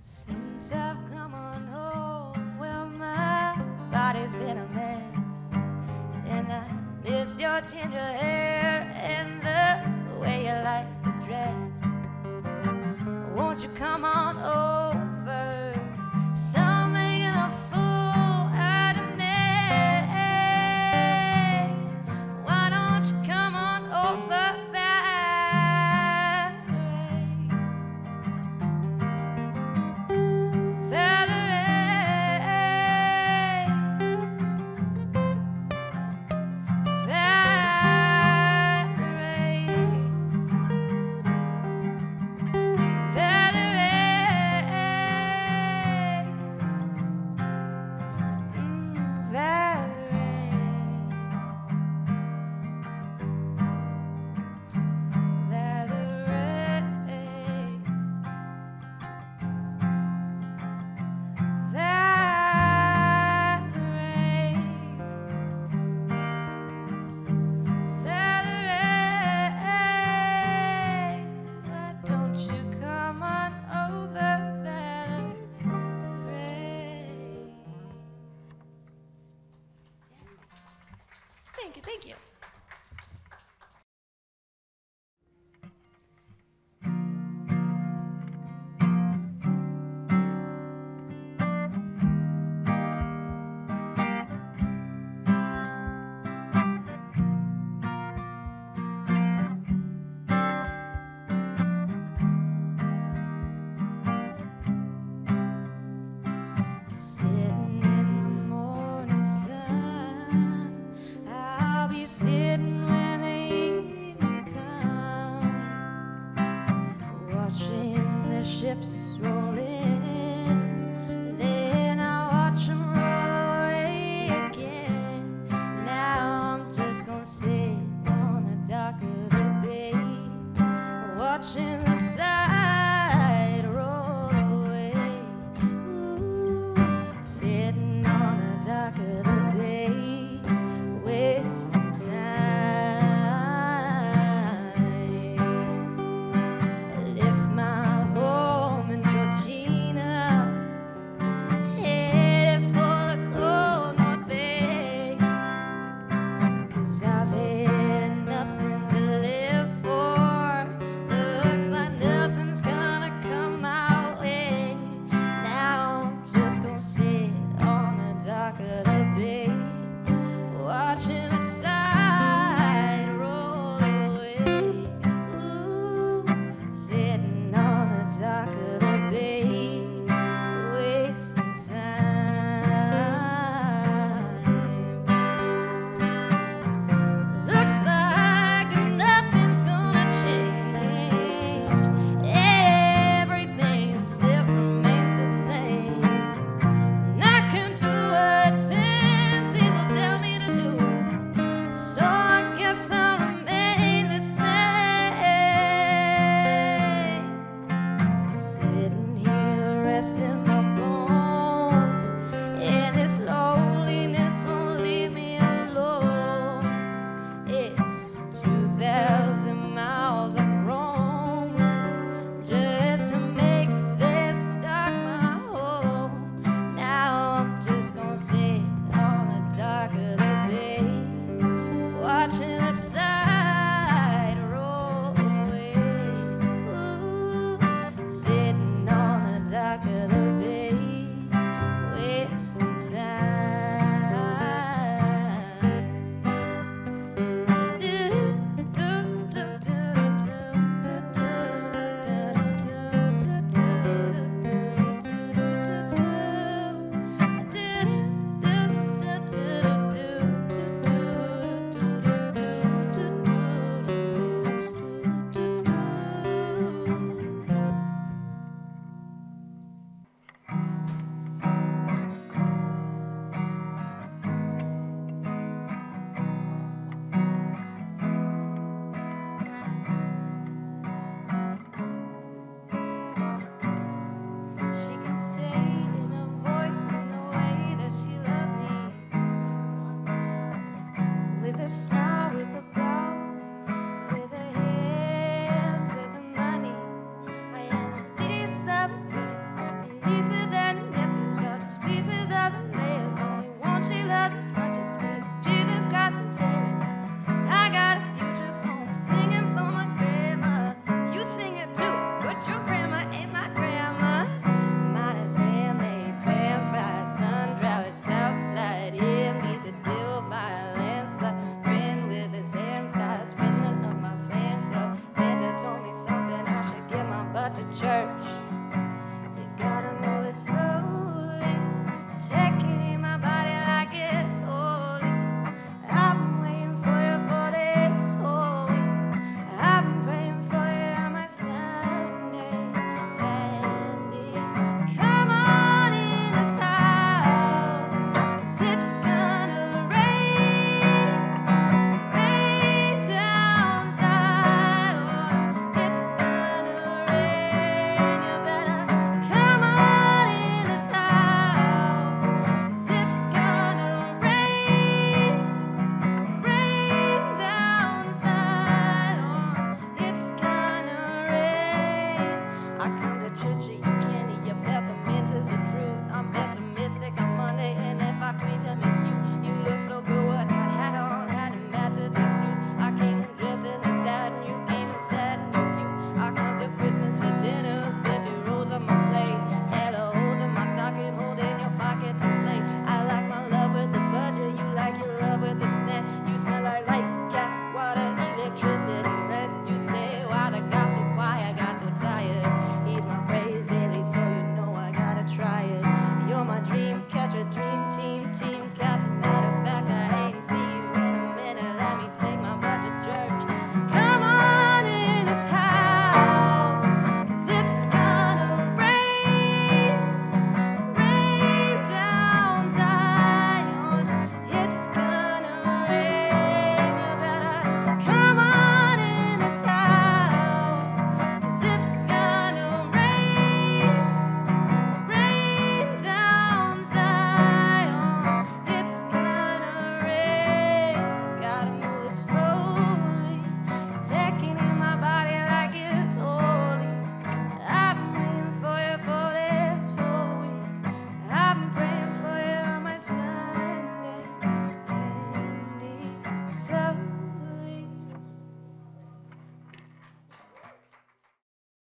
Since I've come on home, well, my body's been a mess. And I miss your ginger hair and the way you like to dress. Won't you come on over?